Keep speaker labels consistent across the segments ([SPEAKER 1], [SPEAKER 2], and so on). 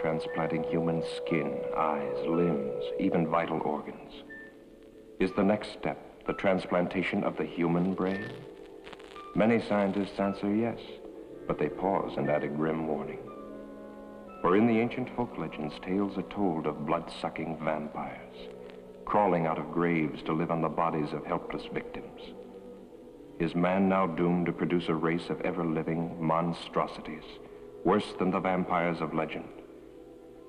[SPEAKER 1] transplanting human skin, eyes, limbs, even vital organs. Is the next step the transplantation of the human brain? Many scientists answer yes, but they pause and add a grim warning. For in the ancient folk legends, tales are told of blood-sucking vampires, crawling out of graves to live on the bodies of helpless victims. Is man now doomed to produce a race of ever-living monstrosities, worse than the vampires of legend?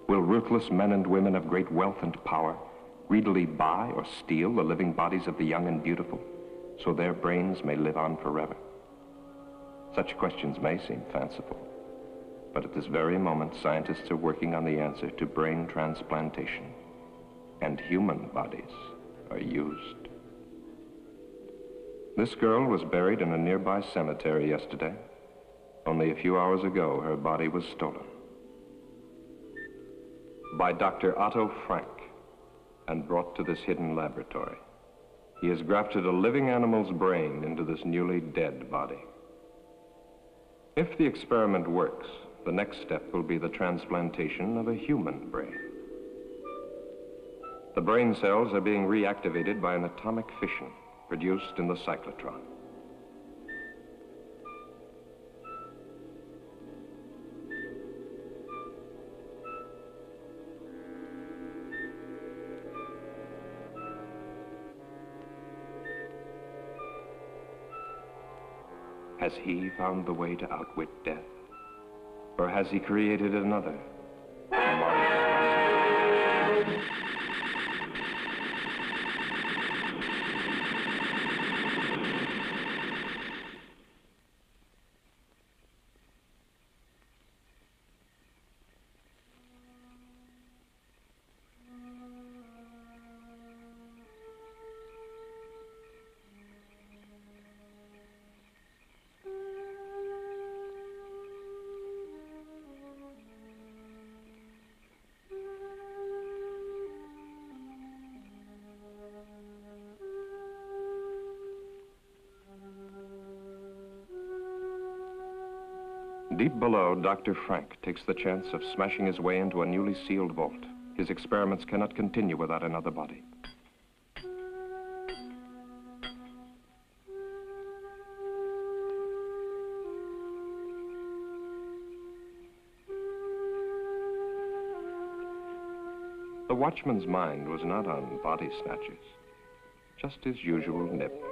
[SPEAKER 1] Will ruthless men and women of great wealth and power greedily buy or steal the living bodies of the young and beautiful so their brains may live on forever? Such questions may seem fanciful, but at this very moment, scientists are working on the answer to brain transplantation, and human bodies are used. This girl was buried in a nearby cemetery yesterday. Only a few hours ago, her body was stolen. By Dr. Otto Frank and brought to this hidden laboratory. He has grafted a living animal's brain into this newly dead body. If the experiment works, the next step will be the transplantation of a human brain. The brain cells are being reactivated by an atomic fission produced in the cyclotron. Has he found the way to outwit death? Or has he created another? Below, Dr. Frank takes the chance of smashing his way into a newly sealed vault. His experiments cannot continue without another body. The watchman's mind was not on body snatches, just his usual nip.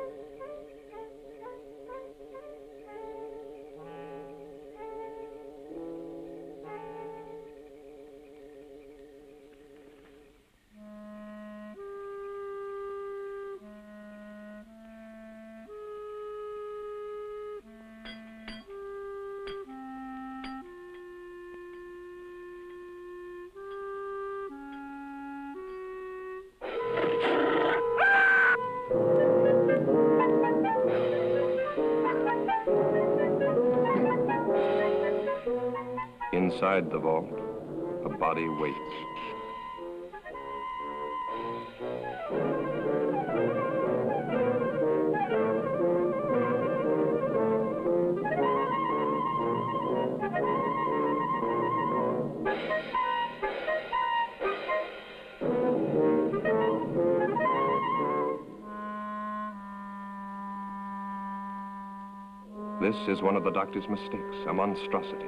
[SPEAKER 1] This is one of the doctor's mistakes, a monstrosity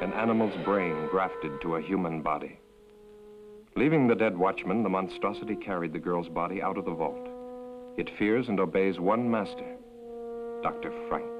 [SPEAKER 1] an animal's brain grafted to a human body. Leaving the dead watchman, the monstrosity carried the girl's body out of the vault. It fears and obeys one master, Dr. Frank.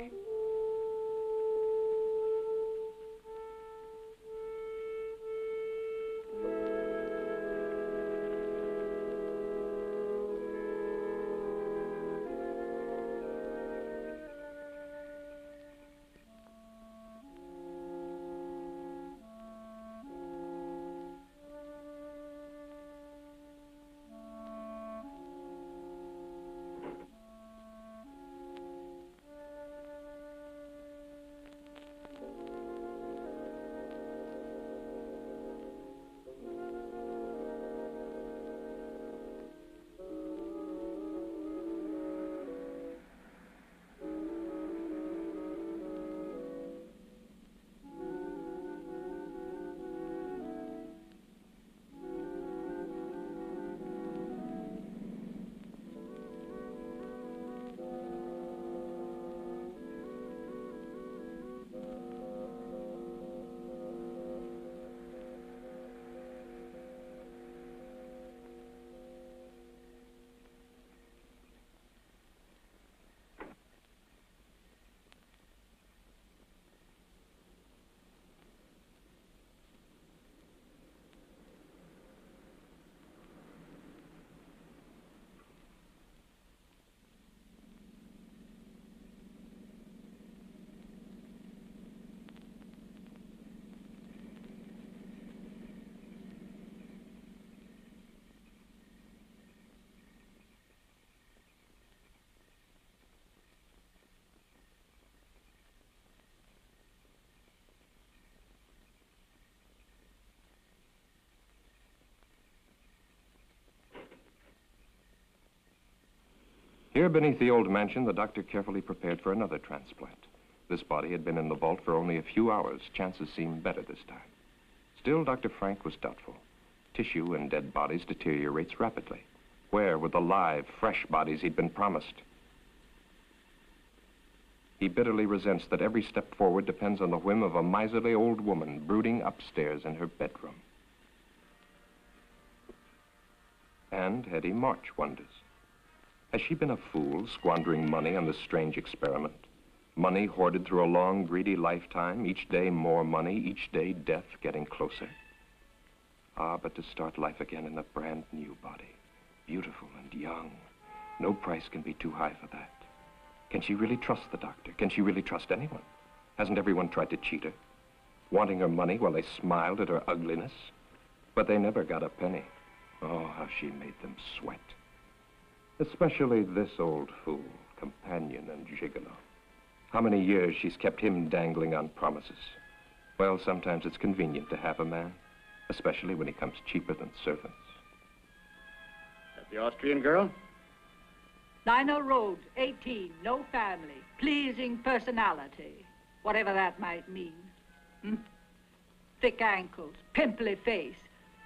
[SPEAKER 1] Here beneath the old mansion, the doctor carefully prepared for another transplant. This body had been in the vault for only a few hours. Chances seemed better this time. Still, Dr. Frank was doubtful. Tissue in dead bodies deteriorates rapidly. Where were the live, fresh bodies he'd been promised? He bitterly resents that every step forward depends on the whim of a miserly old woman brooding upstairs in her bedroom. And Hettie March wonders. Has she been a fool, squandering money on this strange experiment? Money hoarded through a long, greedy lifetime, each day more money, each day death getting closer. Ah, but to start life again in a brand new body, beautiful and young, no price can be too high for that. Can she really trust the doctor? Can she really trust anyone? Hasn't everyone tried to cheat her? Wanting her money while they smiled at her ugliness? But they never got a penny. Oh, how she made them sweat. Especially this old fool, companion and gigolo. How many years she's kept him dangling on promises. Well, sometimes it's convenient to have a man, especially when he comes cheaper than servants.
[SPEAKER 2] That the Austrian girl?
[SPEAKER 3] Lionel Rhodes, 18, no family, pleasing personality, whatever that might mean. Hmm? Thick ankles, pimply face,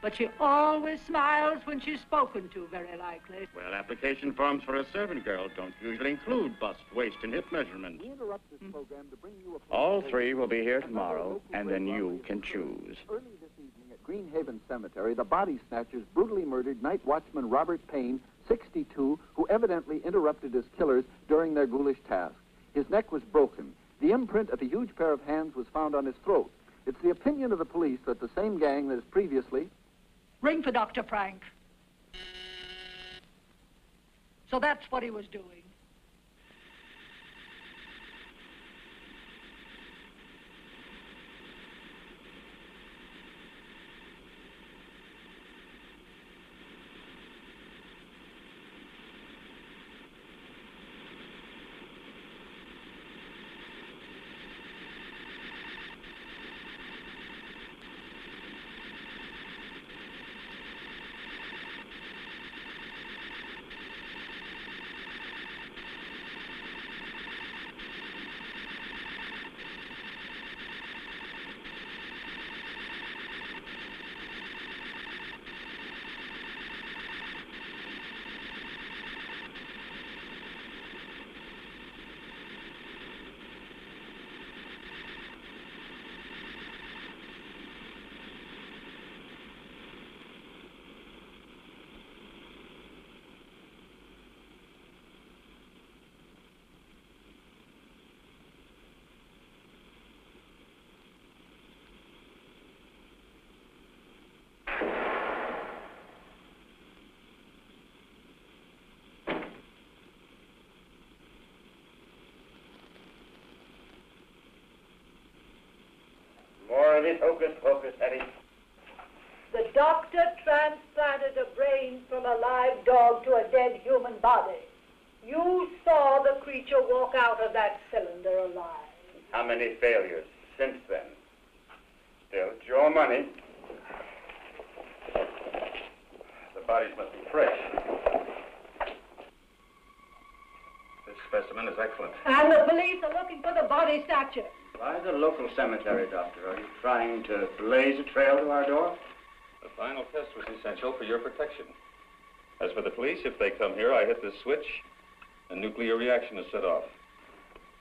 [SPEAKER 3] but she always smiles when she's spoken to, very likely.
[SPEAKER 2] Well, application forms for a servant girl don't usually include bust, waist, and hip measurements. All three will be here tomorrow, and then you can choose.
[SPEAKER 4] Early this evening at Greenhaven Cemetery, the body snatchers brutally murdered night watchman Robert Payne, 62, who evidently interrupted his killers during their ghoulish task. His neck was broken. The imprint of a huge pair of hands was found on his throat. It's the opinion of the police that the same gang that has previously
[SPEAKER 3] Ring for Dr. Frank. So that's what he was doing.
[SPEAKER 2] More of this hocus pocus, Hettie.
[SPEAKER 3] The doctor transplanted a brain from a live dog to a dead human body. You saw the creature walk out of that cylinder alive.
[SPEAKER 2] How many failures since then? Still, it's your money. The bodies must be fresh. This specimen is excellent.
[SPEAKER 3] And the police are looking for the body snatcher.
[SPEAKER 2] Why the local cemetery, Doctor? Are you trying to blaze a trail to our door?
[SPEAKER 5] The final test was essential for your protection. As for the police, if they come here, I hit this switch, a nuclear reaction is set off.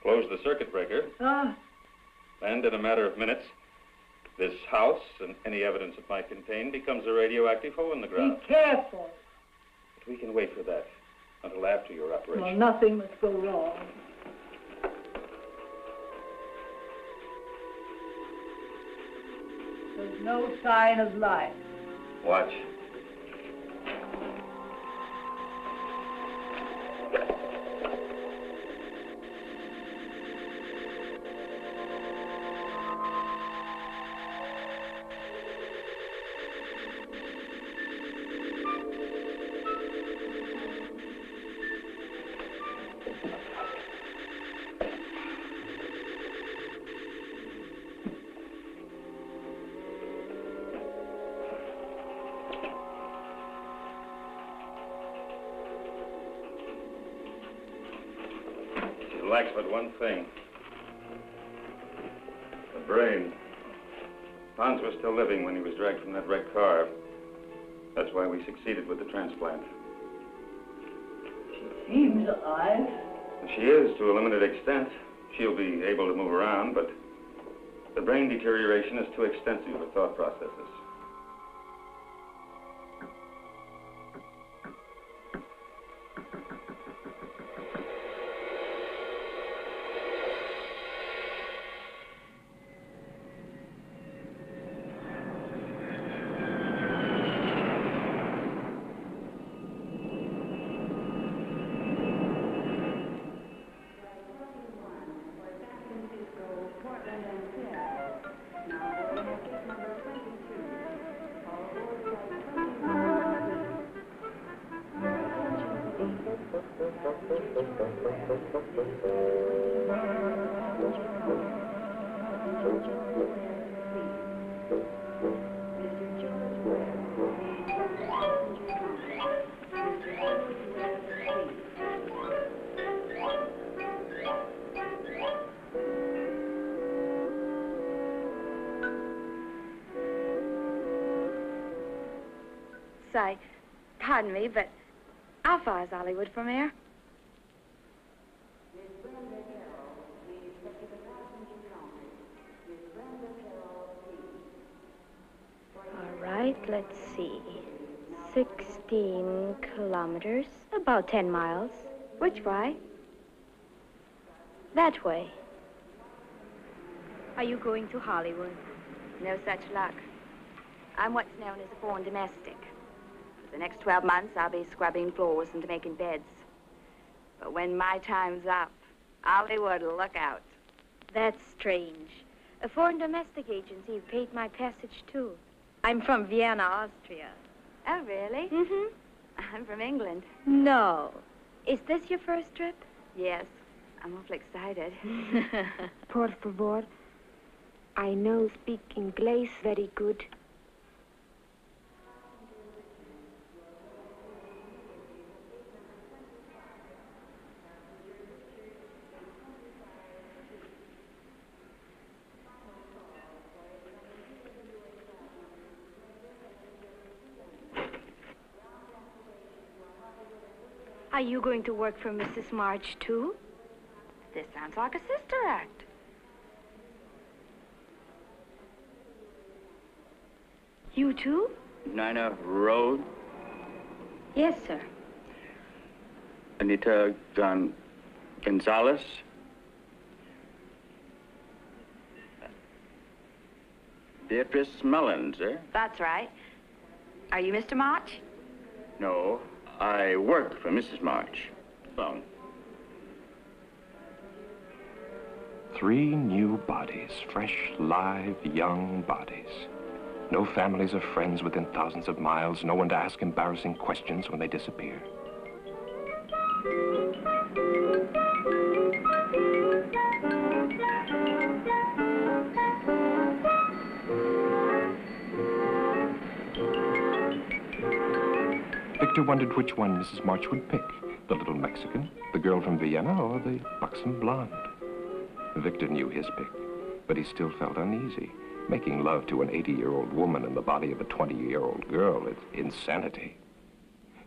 [SPEAKER 5] Close the circuit breaker,
[SPEAKER 3] Ah,
[SPEAKER 5] and in a matter of minutes, this house and any evidence it might contain becomes a radioactive hole in the ground.
[SPEAKER 3] be
[SPEAKER 5] ground.
[SPEAKER 3] careful.
[SPEAKER 5] But we can wait for that until after your operation.
[SPEAKER 3] Well, nothing must go wrong. No sign of life.
[SPEAKER 5] Watch. One thing. The brain. Hans was still living when he was dragged from that red car. That's why we succeeded with the transplant.
[SPEAKER 6] She seems alive.
[SPEAKER 5] She is, to a limited extent. She'll be able to move around, but the brain deterioration is too extensive for thought processes.
[SPEAKER 7] Say, pardon me, but how far is Hollywood from here? All right, let's see. 16 kilometers, about 10 miles. Which way? That way. Are you going to Hollywood? No such luck. I'm what's known as a foreign domestic. For the next 12 months, I'll be scrubbing floors and making beds. But when my time's up, Hollywood will look out. That's strange. A foreign domestic agency paid my passage, too. I'm from Vienna, Austria. Oh, really? Mm-hmm. I'm from England. No. Is this your first trip? Yes. I'm awful excited.
[SPEAKER 8] Por favor. I know speak English very good.
[SPEAKER 7] Are you going to work for Mrs. March, too? This sounds like a sister act. You too?
[SPEAKER 2] Nina Rhodes,
[SPEAKER 7] Yes, sir.
[SPEAKER 2] Anita Gon- Gonzalez. Beatrice Mullins, eh?
[SPEAKER 7] That's right. Are you Mr. March?
[SPEAKER 2] No, I work for Mrs. March. Phone.
[SPEAKER 1] Three new bodies, fresh, live, young bodies. No families or friends within thousands of miles, no one to ask embarrassing questions when they disappear. Victor wondered which one Mrs. March would pick the little Mexican, the girl from Vienna, or the buxom blonde. Victor knew his pick, but he still felt uneasy. Making love to an 80 year old woman in the body of a 20 year old girl is insanity.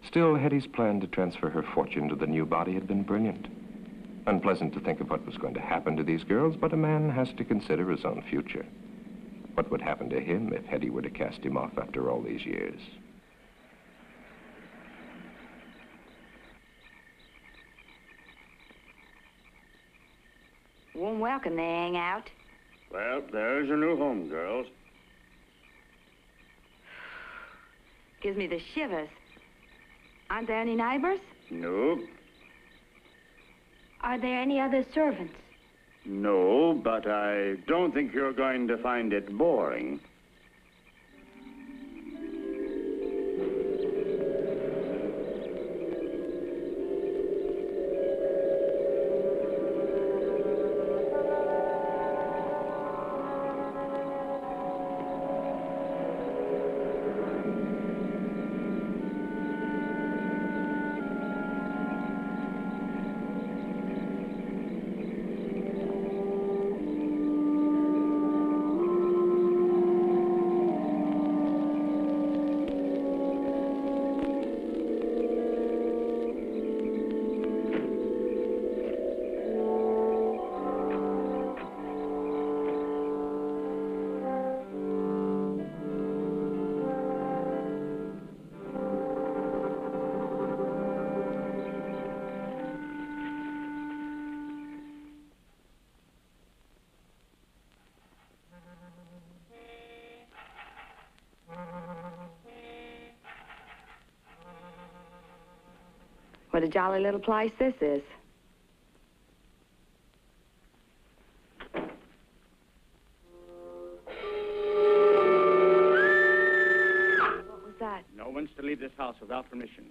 [SPEAKER 1] Still, Hettie's plan to transfer her fortune to the new body had been brilliant. Unpleasant to think of what was going to happen to these girls, but a man has to consider his own future. What would happen to him if Hetty were to cast him off after all these years?
[SPEAKER 7] Warm welcome they hang out.
[SPEAKER 2] Well, there's your new home, girls.
[SPEAKER 7] Gives me the shivers. Aren't there any neighbors?
[SPEAKER 2] Nope.
[SPEAKER 7] Are there any other servants?
[SPEAKER 2] No, but I don't think you're going to find it boring.
[SPEAKER 7] What a jolly little place this is. What was that?
[SPEAKER 2] No one's to leave this house without permission.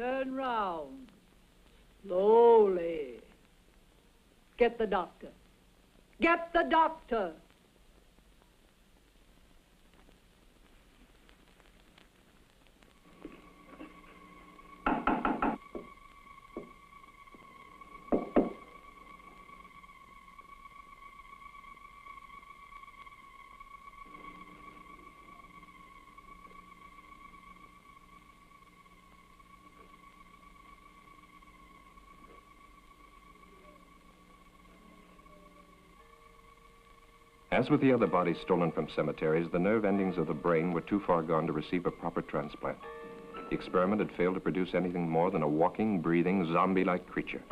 [SPEAKER 3] Turn round. Slowly. Get the doctor. Get the doctor.
[SPEAKER 1] As with the other bodies stolen from cemeteries, the nerve endings of the brain were too far gone to receive a proper transplant. The experiment had failed to produce anything more than a walking, breathing, zombie-like creature.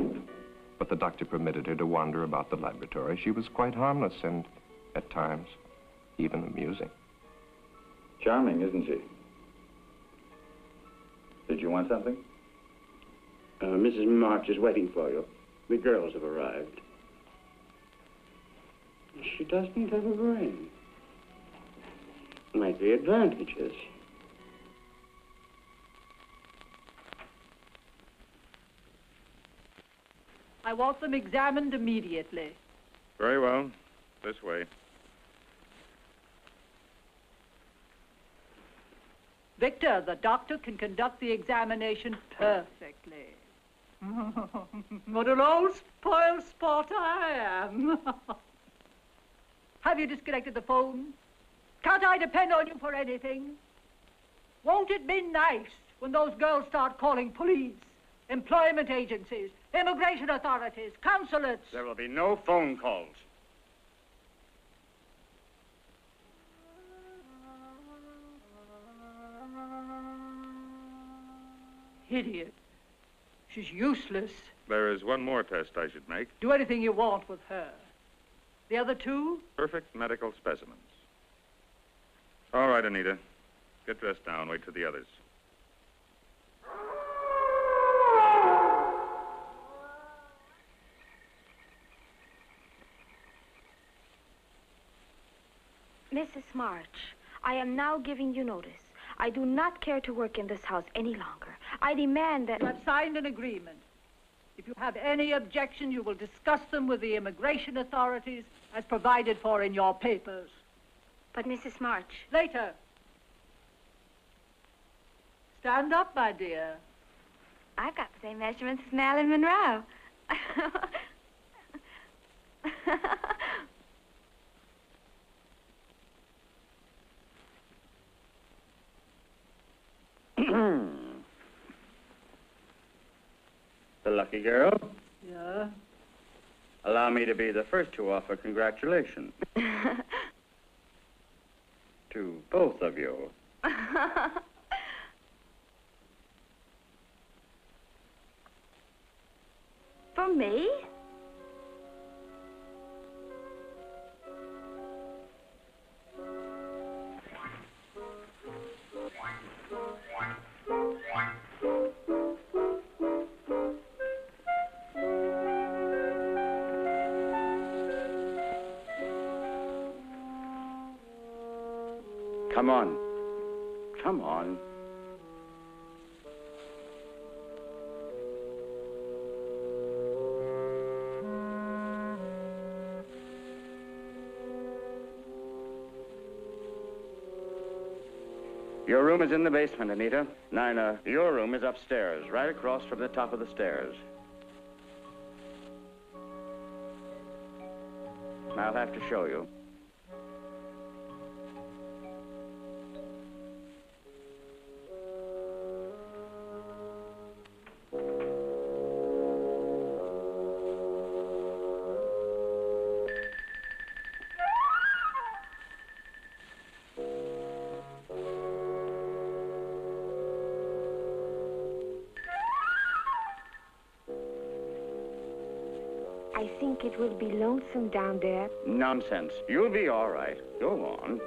[SPEAKER 1] But the doctor permitted her to wander about the laboratory. She was quite harmless and, at times, even amusing.
[SPEAKER 5] Charming, isn't she? Did you want something?
[SPEAKER 2] Uh, Mrs. March is waiting for you. The girls have arrived. She doesn't have a brain. Might be advantages.
[SPEAKER 3] I want them examined immediately.
[SPEAKER 5] Very well. This way.
[SPEAKER 3] Victor, the doctor can conduct the examination perfectly. what an old spoiled sport I am. Have you disconnected the phone? Can't I depend on you for anything? Won't it be nice when those girls start calling police, employment agencies, immigration authorities, consulates?
[SPEAKER 2] There will be no phone calls.
[SPEAKER 3] Idiot. She's useless.
[SPEAKER 5] There is one more test I should make.
[SPEAKER 3] Do anything you want with her. The other two?
[SPEAKER 5] Perfect medical specimens. All right, Anita. Get dressed now and wait for the others.
[SPEAKER 8] Mrs. March, I am now giving you notice. I do not care to work in this house any longer. I demand that...
[SPEAKER 3] You have signed an agreement. If you have any objection, you will discuss them with the immigration authorities as provided for in your papers.
[SPEAKER 8] But, Mrs. March...
[SPEAKER 3] Later. Stand up, my dear.
[SPEAKER 7] I've got the same measurements as Marilyn Monroe.
[SPEAKER 2] the lucky girl.
[SPEAKER 3] Yeah?
[SPEAKER 2] Allow me to be the first to offer congratulations to both of you.
[SPEAKER 7] For me?
[SPEAKER 2] Your room is in the basement, Anita. Nina, your room is upstairs, right across from the top of the stairs. I'll have to show you.
[SPEAKER 8] Will be lonesome down there.
[SPEAKER 2] Nonsense. You'll be all right. Go on.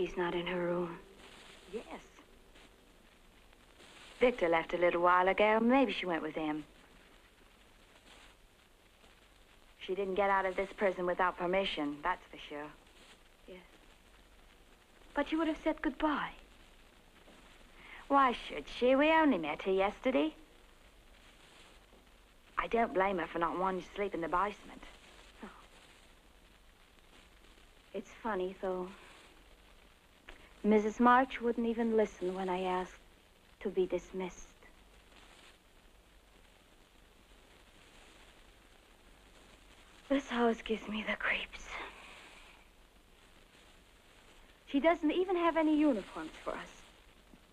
[SPEAKER 8] She's not in her room?
[SPEAKER 7] Yes. Victor left a little while ago. Maybe she went with him. She didn't get out of this prison without permission, that's for sure. Yes.
[SPEAKER 8] But you would have said goodbye.
[SPEAKER 7] Why should she? We only met her yesterday. I don't blame her for not wanting to sleep in the basement. Oh. It's funny, though. Mrs. March wouldn't even listen when I asked to be dismissed. This house gives me the creeps. She doesn't even have any uniforms for us.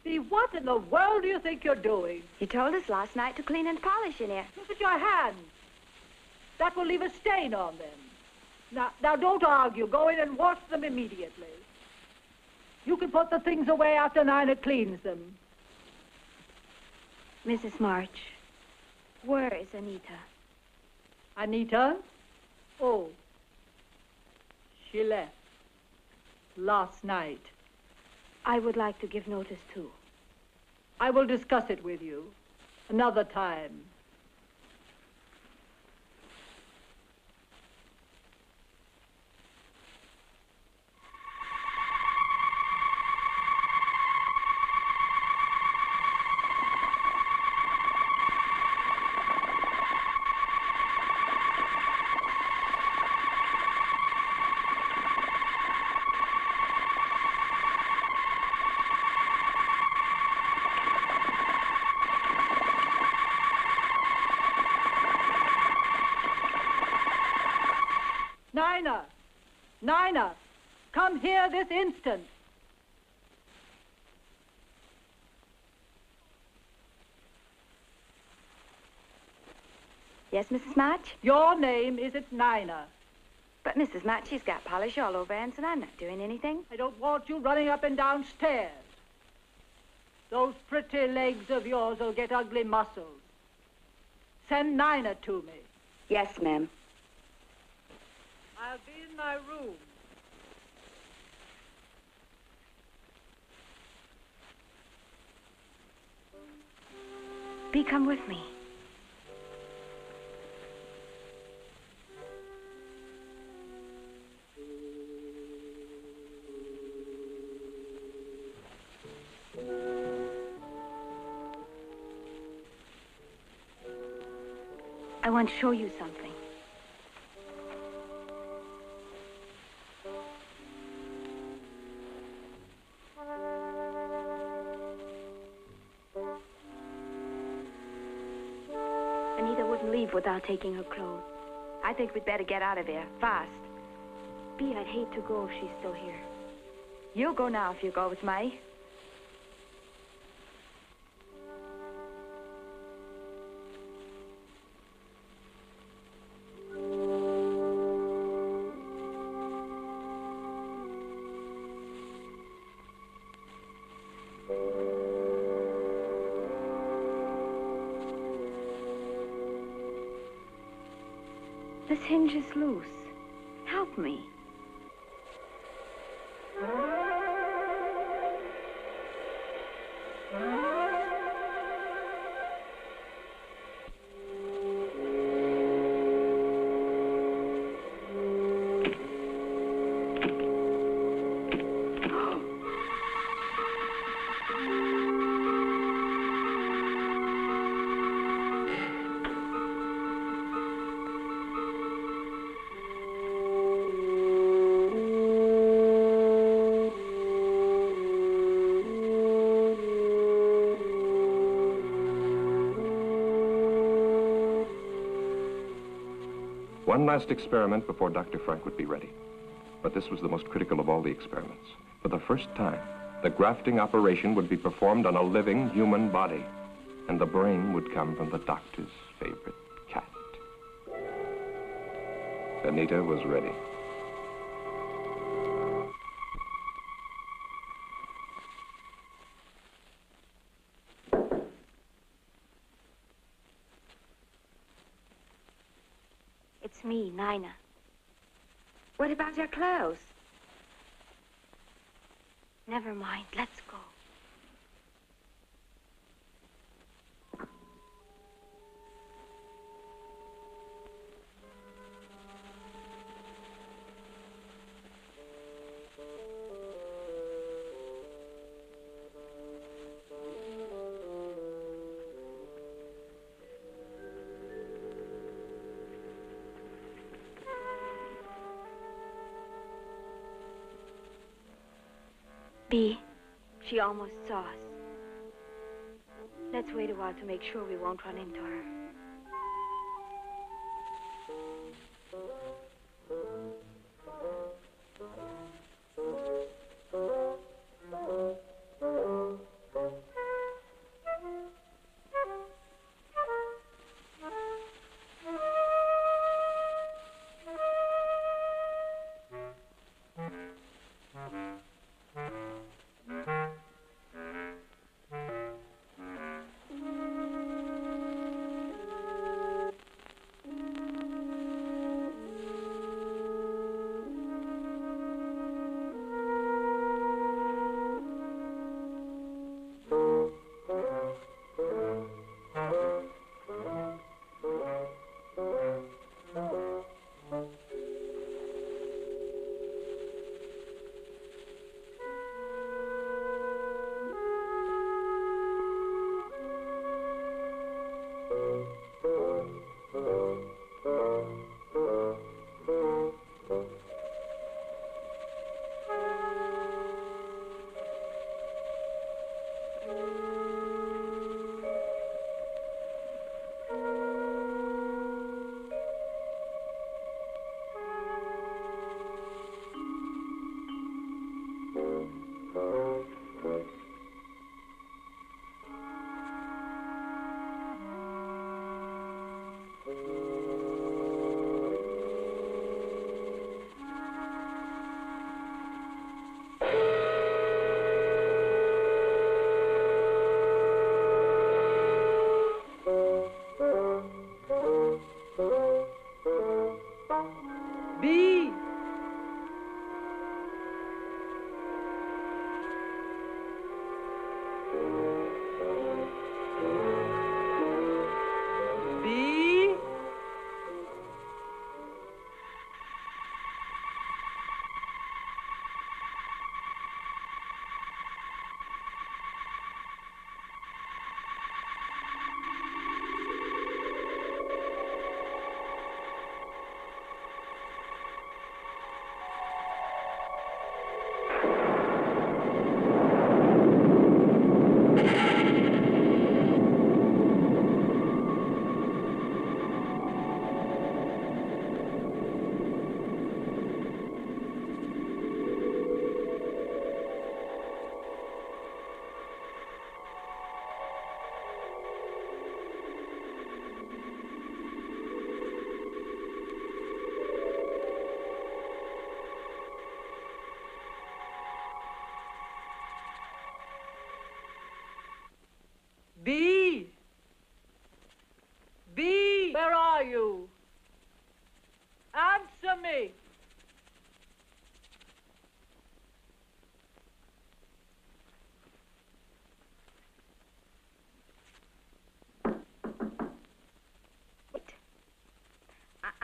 [SPEAKER 3] See, what in the world do you think you're doing?
[SPEAKER 7] You told us last night to clean and polish in here.
[SPEAKER 3] Look at your hands. That will leave a stain on them. Now, now don't argue. Go in and wash them immediately. You can put the things away after Nina cleans them.
[SPEAKER 7] Mrs. March, where is Anita?
[SPEAKER 3] Anita? Oh. She left. Last night.
[SPEAKER 8] I would like to give notice, too.
[SPEAKER 3] I will discuss it with you. Another time.
[SPEAKER 7] Yes, Mrs. March?
[SPEAKER 3] Your name isn't Nina.
[SPEAKER 7] But Mrs. March, she's got polish all over hands, and I'm not doing anything.
[SPEAKER 3] I don't want you running up and down stairs. Those pretty legs of yours will get ugly muscles. Send Nina to me.
[SPEAKER 7] Yes, ma'am.
[SPEAKER 3] I'll be in my room.
[SPEAKER 8] Bea, come with me. I want to show you something. Without taking her clothes.
[SPEAKER 7] I think we'd better get out of here, fast.
[SPEAKER 8] Bea, I'd hate to go if she's still here.
[SPEAKER 7] You'll go now if you go with me.
[SPEAKER 8] Hinge
[SPEAKER 1] One last experiment before Dr. Frank would be ready. But this was the most critical of all the experiments. For the first time, the grafting operation would be performed on a living human body, and the brain would come from the doctor's favorite cat. Anita was ready.
[SPEAKER 7] Your clothes?
[SPEAKER 8] Never mind. Let's Bea, she almost saw us. Let's wait a while to make sure we won't run into her.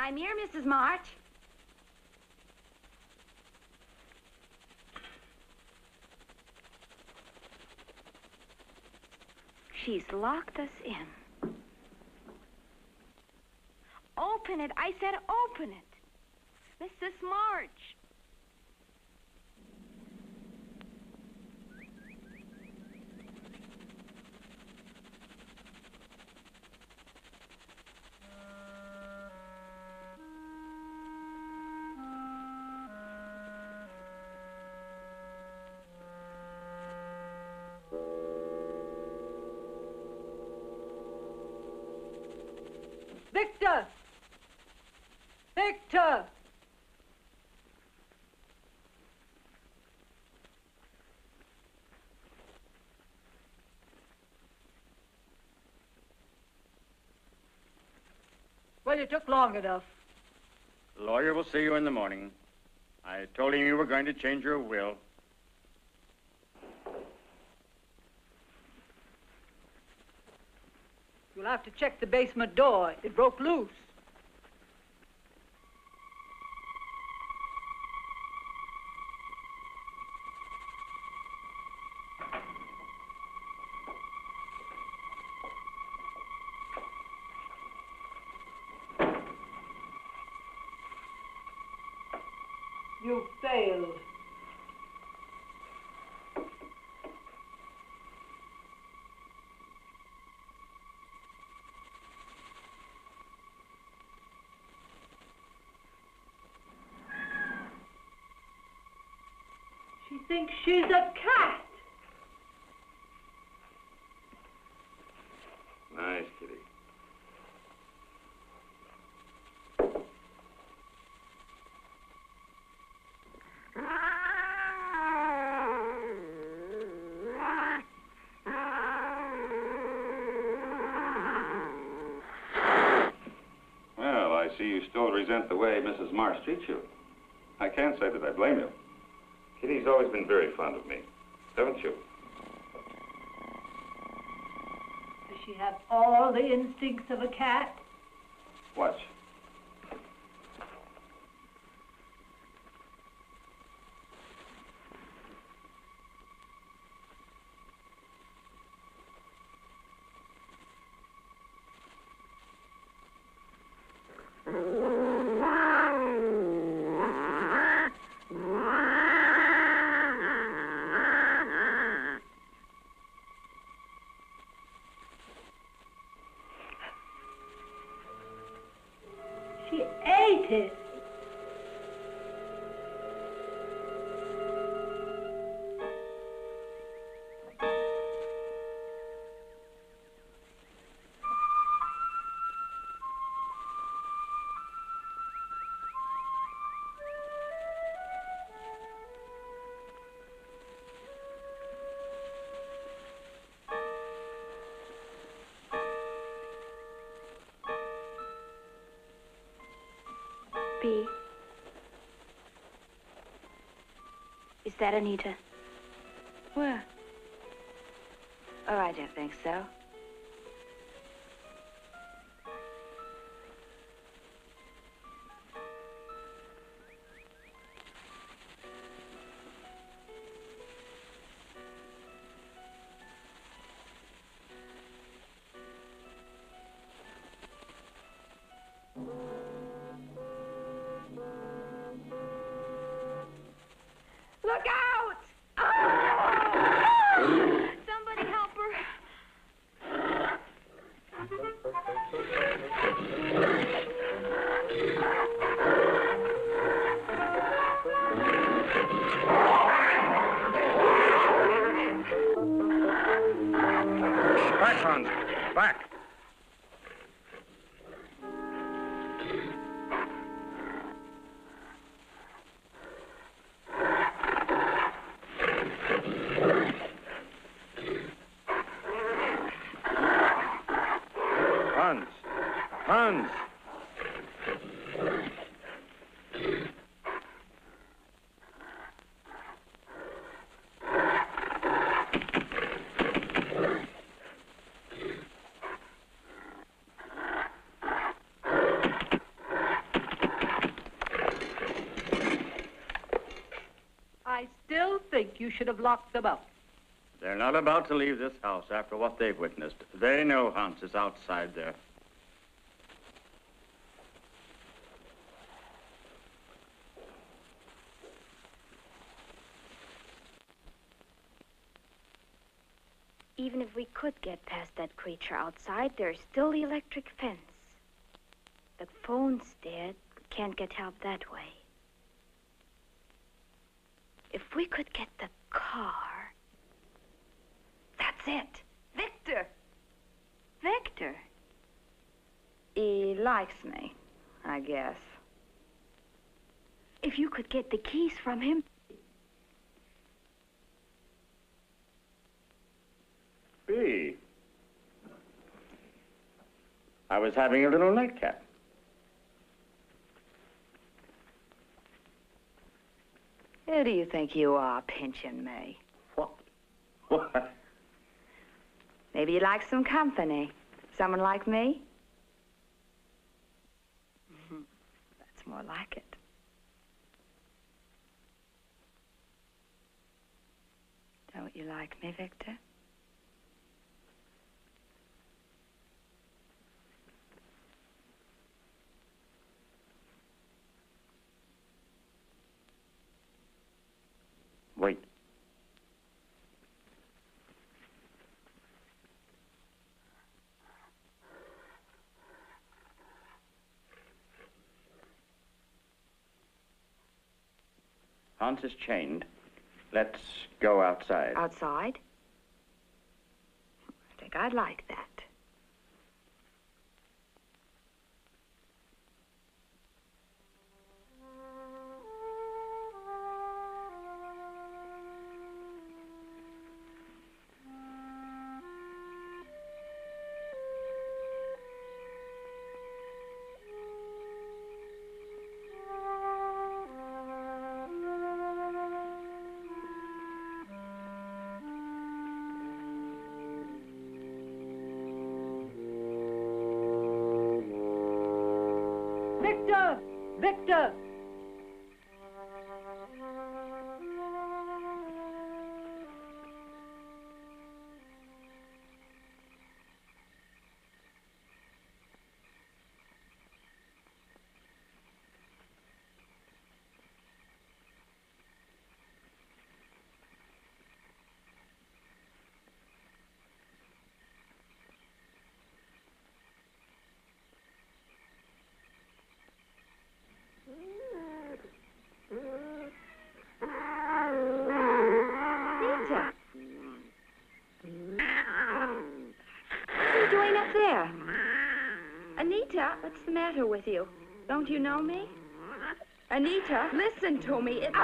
[SPEAKER 7] I'm here, Mrs. March. She's locked us in.
[SPEAKER 8] Open it. I said open it. Mrs. March.
[SPEAKER 3] Victor! Victor! Well, you took long enough.
[SPEAKER 2] The lawyer will see you in the morning. I told him you were going to change your will.
[SPEAKER 3] To check the basement door. It broke loose. She thinks she's a cat.
[SPEAKER 5] Nice, Kitty. Well, I see you still resent the way Mrs. March treats you. I can't say that I blame you. Kitty's always been very fond of me, haven't you?
[SPEAKER 3] Does she have all the instincts of a cat?
[SPEAKER 5] Watch.
[SPEAKER 7] That Anita? Where? Oh, I don't think so.
[SPEAKER 3] Think you should have locked them up?
[SPEAKER 2] They're not about to leave this house after what they've witnessed. They know Hans is outside there.
[SPEAKER 8] Even if we could get past that creature outside, there's still the electric fence. The phone's dead. We can't get help that way. If we could get the car. That's it. Victor! Victor!
[SPEAKER 7] He likes me, I guess.
[SPEAKER 8] If you could get the keys from him.
[SPEAKER 2] Bea. I was having a little nightcap.
[SPEAKER 7] Who do you think you are, pinching me?
[SPEAKER 2] What? What?
[SPEAKER 7] Maybe you'd like some company. Someone like me? Mm-hmm. That's more like it. Don't you like me, Victor?
[SPEAKER 2] Wait. Hans is chained. Let's go outside.
[SPEAKER 7] Outside? I think I'd like that. Anita, what's the matter with you? Don't you know me? Anita, listen to me. It's...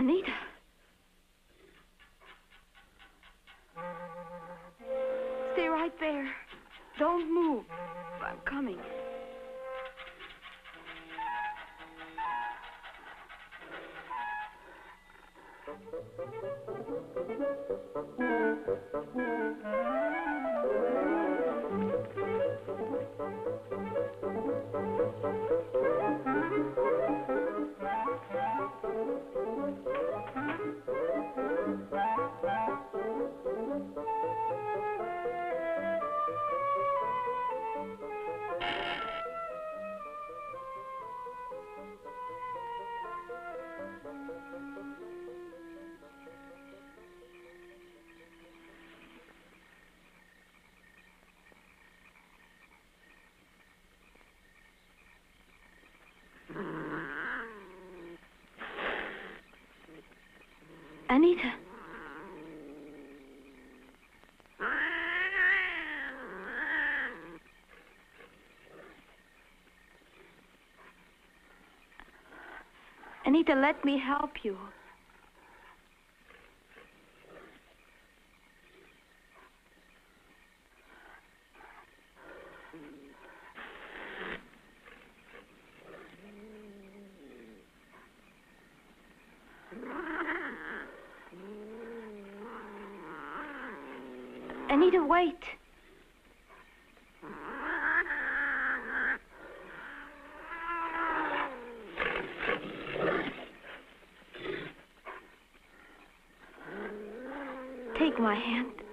[SPEAKER 8] Anita. Anita. Anita, let me help you. Take my hand.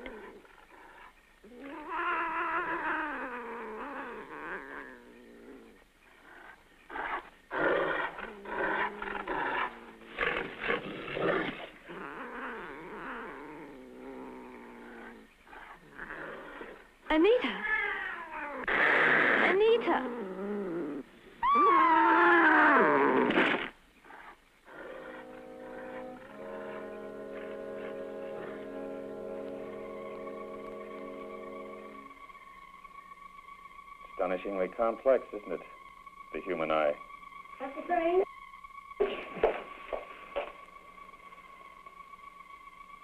[SPEAKER 5] Astonishingly complex, isn't it? The human eye.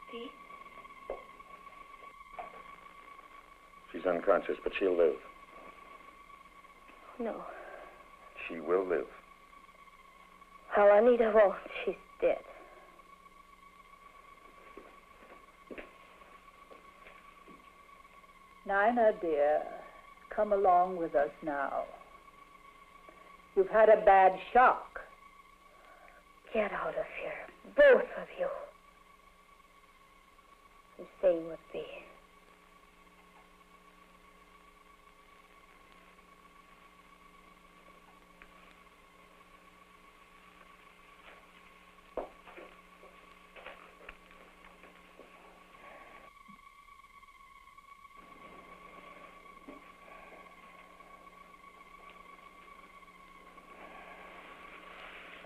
[SPEAKER 8] See?
[SPEAKER 5] She's unconscious, but she'll live.
[SPEAKER 8] No.
[SPEAKER 5] She will live.
[SPEAKER 8] Well, Anita won't. She's dead.
[SPEAKER 3] Nina, dear, come along with us now. You've had a bad shock.
[SPEAKER 8] Get out of here. Both of you. I'm staying with thee.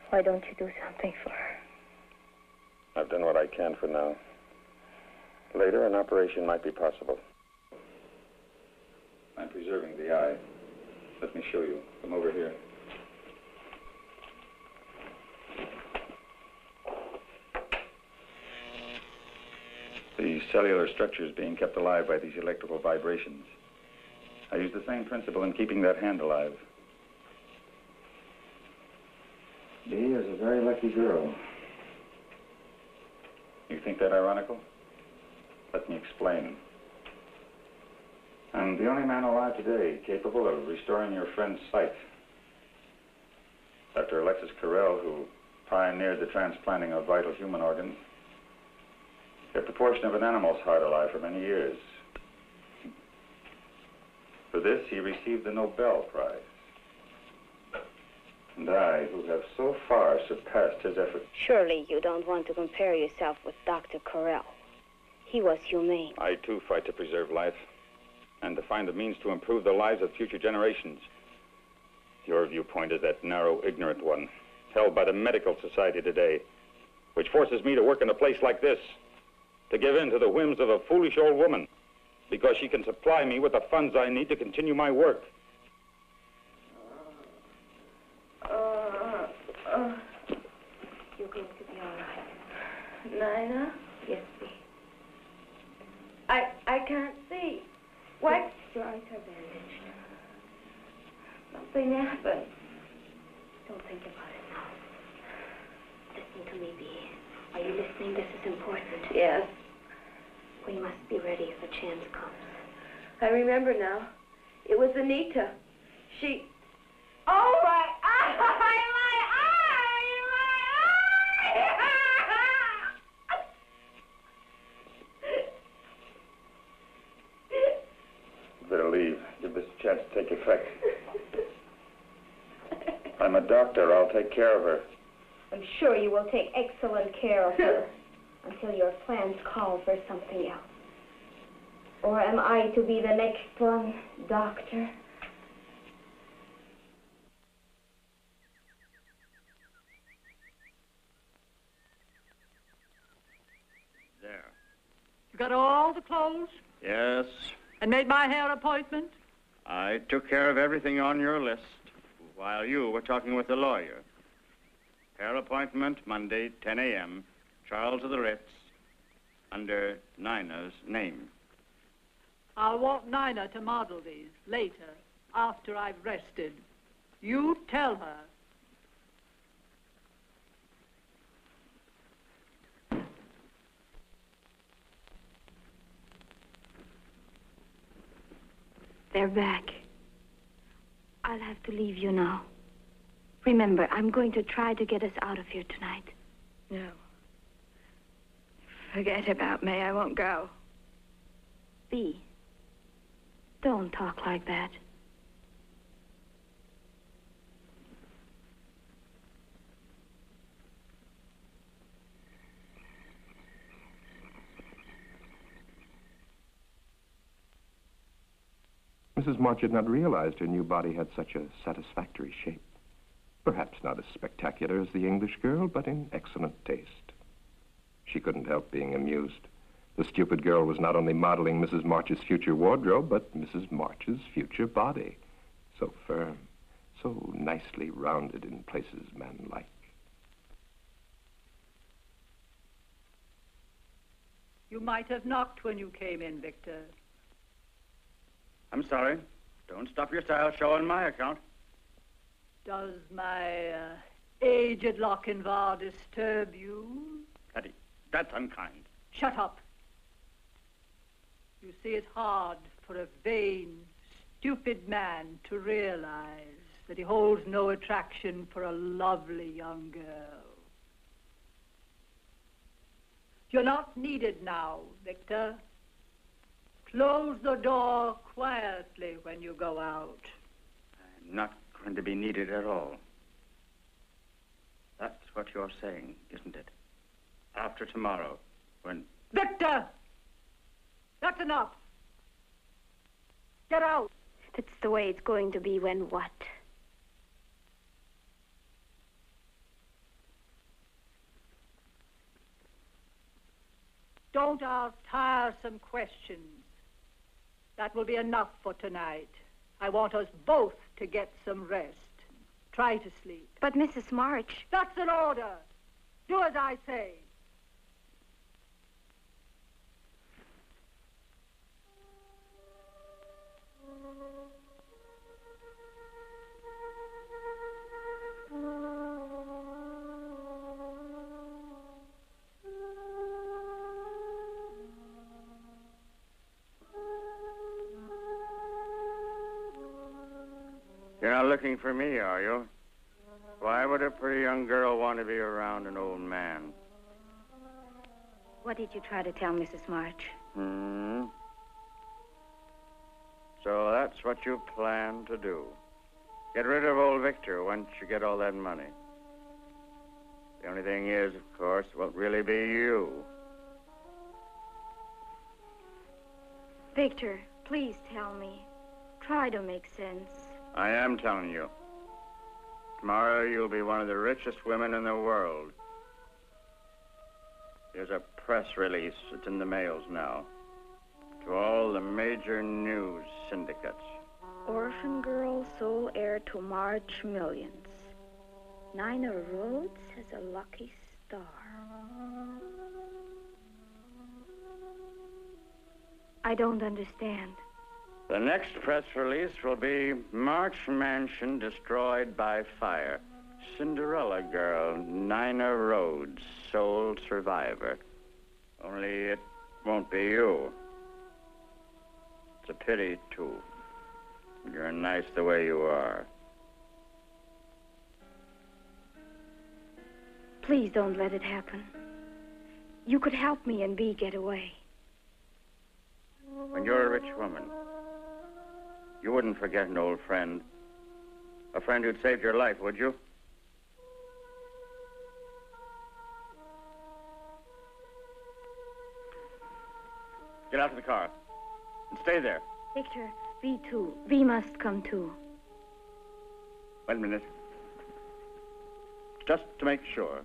[SPEAKER 8] Why don't you do something for her?
[SPEAKER 5] I've done what I can for now. Later, an operation might be possible. I'm preserving the eye. Let me show you. Come over here. The cellular structure is being kept alive by these electrical vibrations. I use the same principle in keeping that hand alive. Dee is a very lucky girl. You think that ironical? Let me explain. I'm the only man alive today capable of restoring your friend's sight. Dr. Alexis Carrel, who pioneered the transplanting of vital human organs, kept a portion of an animal's heart alive for many years. For this, he received the Nobel Prize. And I, who have so far surpassed his efforts,
[SPEAKER 8] Surely you don't want to compare yourself with Dr. Carrel. He was humane.
[SPEAKER 5] I too fight to preserve life and to find the means to improve the lives of future generations. Your viewpoint is that narrow, ignorant one held by the medical society today, which forces me to work in a place like this, to give in to the whims of a foolish old woman, because she can supply me with the funds I need to continue my work.
[SPEAKER 8] You're going to be all right.
[SPEAKER 6] Nina,
[SPEAKER 8] Yes, dear.
[SPEAKER 6] I I can't see. What?
[SPEAKER 8] Your eyes are bandaged.
[SPEAKER 6] Something happened.
[SPEAKER 8] Don't think about it now. Listen to me, Bea. Are you listening? This is important.
[SPEAKER 6] Yes,
[SPEAKER 8] We must be ready if a chance comes.
[SPEAKER 6] I remember now. It was Anita. She. Oh my eye! My eye!
[SPEAKER 5] Better leave. Give this a chance to take effect. I'm a doctor. I'll take care of her.
[SPEAKER 8] I'm sure you will take excellent care of her until your plans call for something else. Or am I to be the next one, Doctor?
[SPEAKER 2] There.
[SPEAKER 3] You got all the clothes
[SPEAKER 2] Yes,
[SPEAKER 3] and made my hair appointment?
[SPEAKER 2] I took care of everything on your list while you were talking with the lawyer. Hair appointment Monday, 10 a.m. Charles of the Ritz, under Nina's name.
[SPEAKER 3] I'll want Nina to model these later, after I've rested. You tell her.
[SPEAKER 8] They're back. I'll have to leave you now. Remember, I'm going to try to get us out of here tonight.
[SPEAKER 7] No. Forget about me. I won't go.
[SPEAKER 8] Bea, don't talk like that.
[SPEAKER 1] Mrs. March had not realized her new body had such a satisfactory shape. Perhaps not as spectacular as the English girl, but in excellent taste. She couldn't help being amused. The stupid girl was not only modeling Mrs. March's future wardrobe, but Mrs. March's future body. So firm, so nicely rounded in places manlike.
[SPEAKER 3] You might have knocked when you came in, Victor.
[SPEAKER 2] I'm sorry. Don't stop your style show on my account.
[SPEAKER 3] Does my uh, aged Lochinvar disturb you?
[SPEAKER 2] Hettie, that's unkind.
[SPEAKER 3] Shut up. You see, it's hard for a vain, stupid man to realize that he holds no attraction for a lovely young girl. You're not needed now, Victor. Close the door quietly when you go out.
[SPEAKER 2] I'm not going to be needed at all. That's what you're saying, isn't it? After tomorrow, when...
[SPEAKER 3] Victor! That's enough. Get out.
[SPEAKER 8] That's the way it's going to be when what?
[SPEAKER 3] Don't ask tiresome questions. That will be enough for tonight. I want us both to get some rest. Try to sleep.
[SPEAKER 8] But Mrs. March.
[SPEAKER 3] That's an order. Do as I say.
[SPEAKER 2] You're not looking for me, are you? Why would a pretty young girl want to be around an old man?
[SPEAKER 8] What did you try to tell Mrs. March?
[SPEAKER 2] Hmm? So that's what you plan to do. Get rid of old Victor once you get all that money. The only thing is, of course, it won't really be you.
[SPEAKER 8] Victor, please tell me. Try to make sense.
[SPEAKER 2] I am telling you. Tomorrow you'll be one of the richest women in the world. There's a press release. It's in the mails now. To all the major news syndicates.
[SPEAKER 8] Orphan girl, sole heir to March millions. Nina Rhodes has a lucky star. I don't understand.
[SPEAKER 2] The next press release will be March Mansion destroyed by fire. Cinderella girl, Nina Rhodes, sole survivor. Only it won't be you. It's a pity, too. You're nice the way you are.
[SPEAKER 8] Please don't let it happen. You could help me and Bea get away.
[SPEAKER 2] When you're a rich woman, you wouldn't forget an old friend. A friend who'd saved your life, would you? Get out of the car. And stay there.
[SPEAKER 8] Victor, Bea too. Bea must come too.
[SPEAKER 2] Wait a minute. Just to make sure.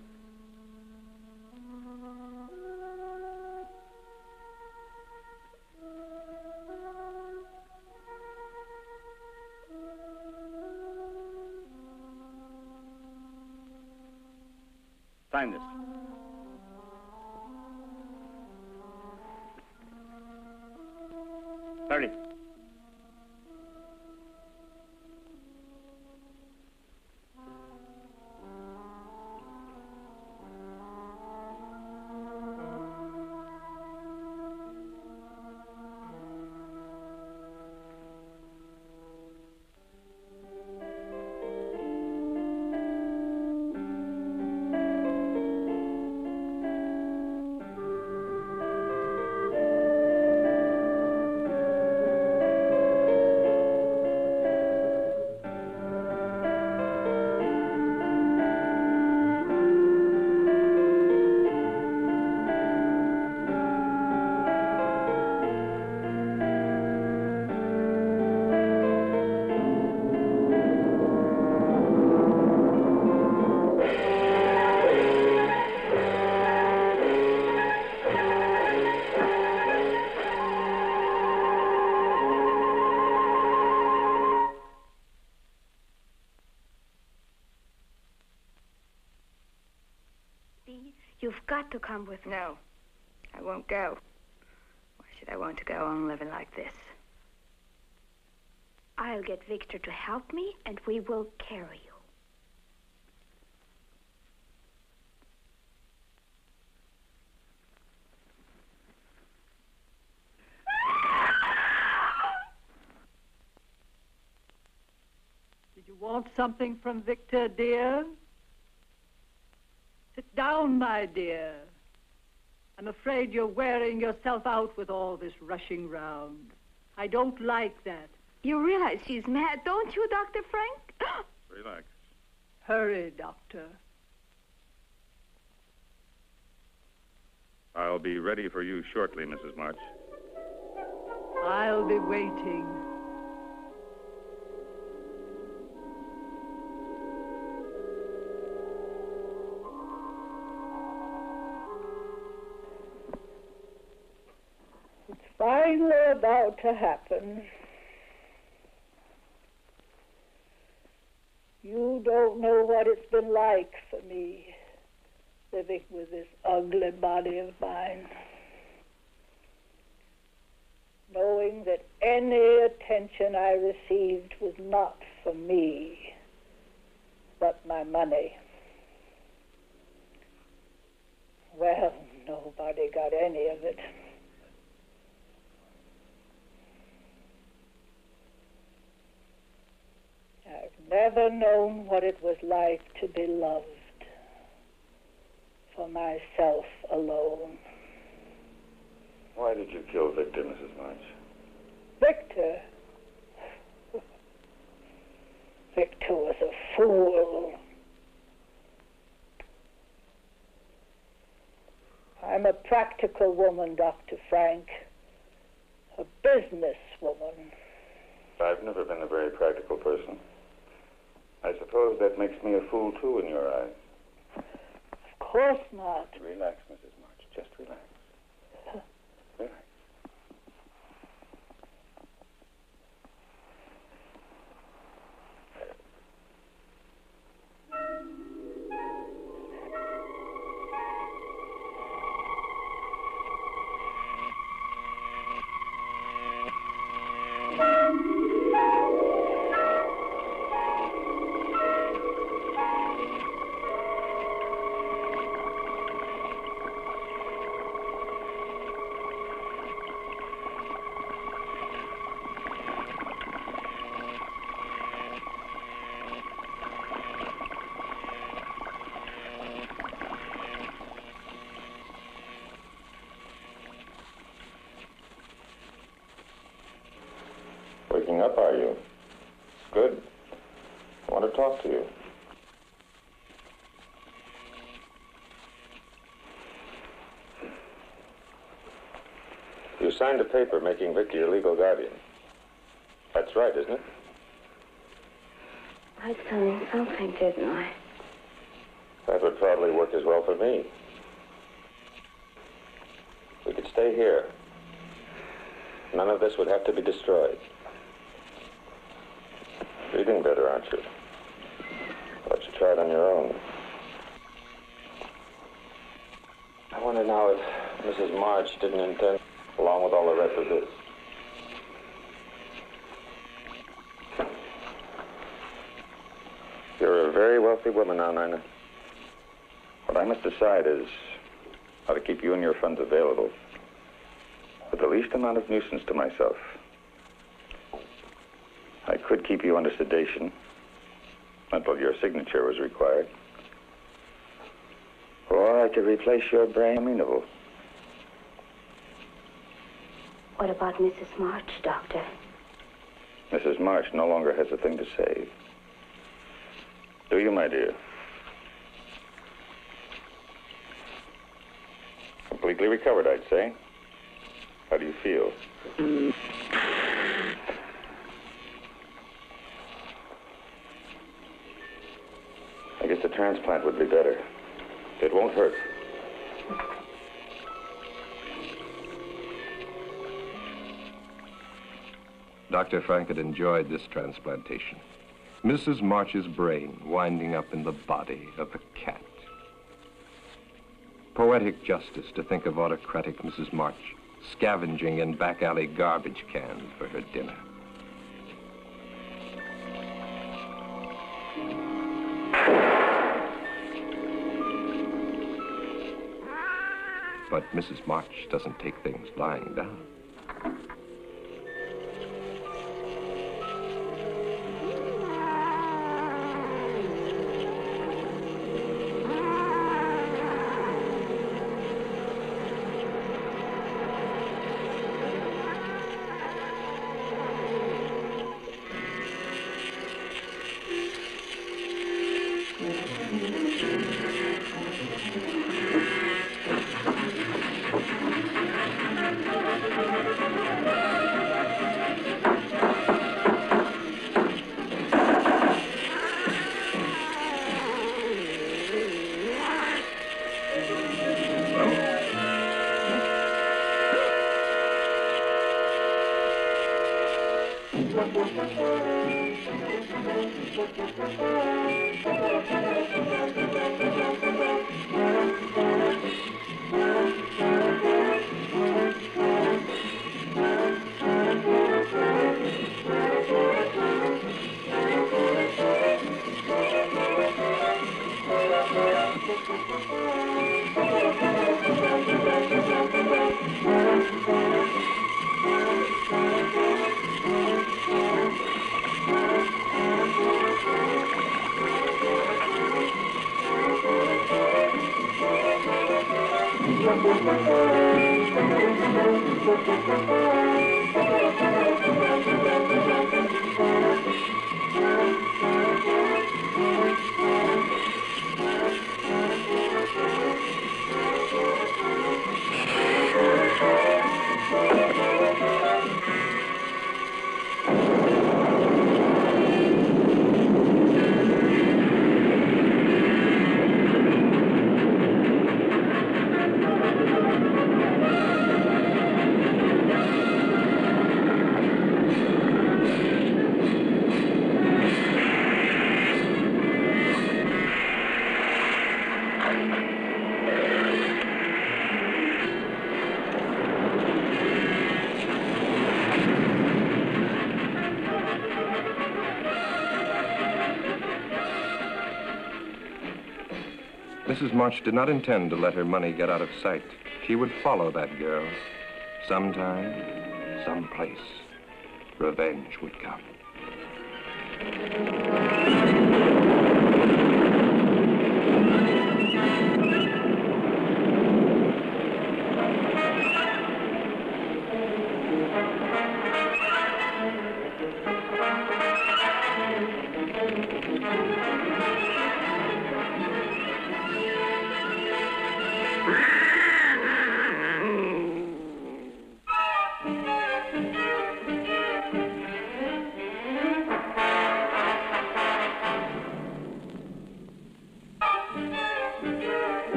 [SPEAKER 2] Sign this. Hurry.
[SPEAKER 8] To come with me.
[SPEAKER 7] No, I won't go. Why should I want to go on living like this?
[SPEAKER 8] I'll get Victor to help me, and we will carry you.
[SPEAKER 9] Did you want something from Victor, dear? Sit down, my dear. I'm afraid you're wearing yourself out with all this rushing round. I don't like that.
[SPEAKER 7] You realize she's mad, don't you, Dr. Frank?
[SPEAKER 5] Relax.
[SPEAKER 9] Hurry, Doctor.
[SPEAKER 5] I'll be ready for you shortly, Mrs. March.
[SPEAKER 9] I'll be waiting.
[SPEAKER 3] Finally about to happen. You don't know what it's been like for me living with this ugly body of mine. Knowing that any attention I received was not for me, but my money. Well, nobody got any of it. I've never known what it was like to be loved for myself alone.
[SPEAKER 5] Why did you kill Victor, Mrs. March?
[SPEAKER 3] Victor. Victor was a fool. I'm a practical woman, Dr. Frank. A business woman.
[SPEAKER 5] I've never been a very practical person. I suppose that makes me a fool, too, in your eyes.
[SPEAKER 3] Of course not.
[SPEAKER 5] Relax, Mrs. March. Just relax. Signed a paper making Victor your legal guardian. That's right, isn't it?
[SPEAKER 10] I signed something, didn't I?
[SPEAKER 5] That would probably work as well for me. We could stay here. None of this would have to be destroyed. Breathing better, aren't you? Why don't you try it on your own? I wonder now if Mrs. March didn't intend, with all the rest of this. You're a very wealthy woman now, Nina. What I must decide is how to keep you and your funds available with the least amount of nuisance to myself. I could keep you under sedation until your signature was required. Or I could replace your brain amenable.
[SPEAKER 8] What about Mrs. March, Doctor?
[SPEAKER 5] Mrs. March no longer has a thing to say. Do you, my dear? Completely recovered, I'd say. How do you feel? I guess a transplant would be better. It won't hurt.
[SPEAKER 1] Dr. Frank had enjoyed this transplantation. Mrs. March's brain winding up in the body of a cat. Poetic justice to think of autocratic Mrs. March scavenging in back alley garbage cans for her dinner. But Mrs. March doesn't take things lying down. Mrs. March did not intend to let her money get out of sight. She would follow that girl. Sometime, someplace, revenge would come.